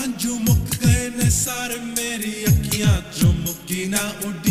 हंझू मुक गए ने सारे मेरी अखियाँ मुकी ना उड़ी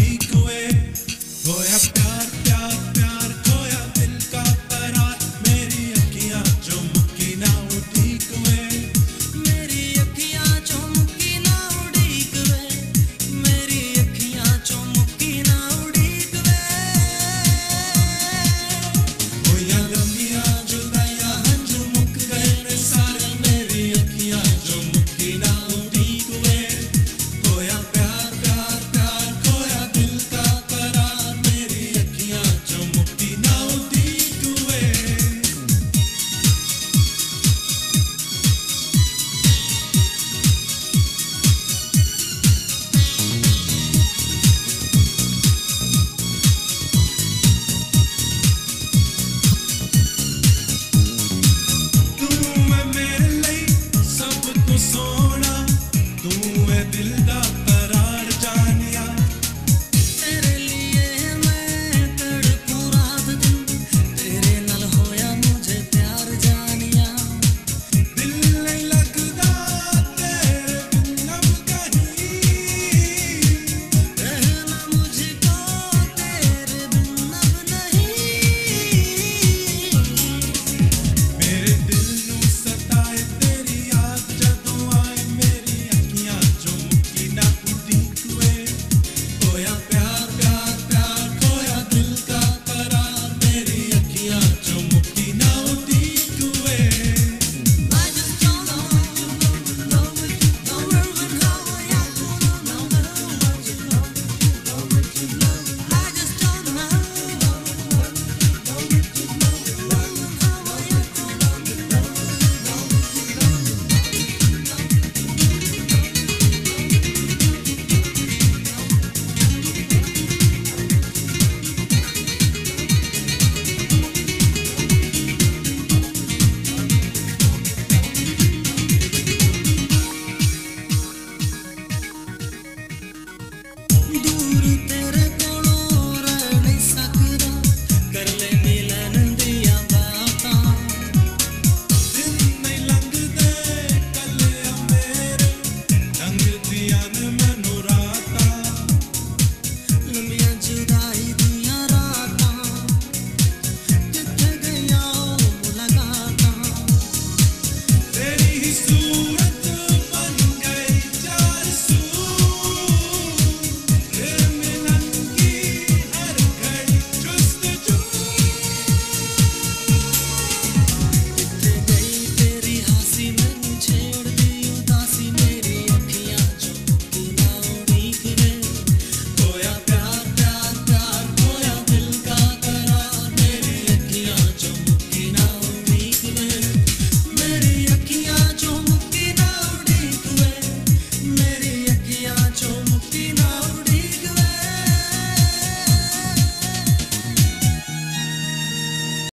Jesús.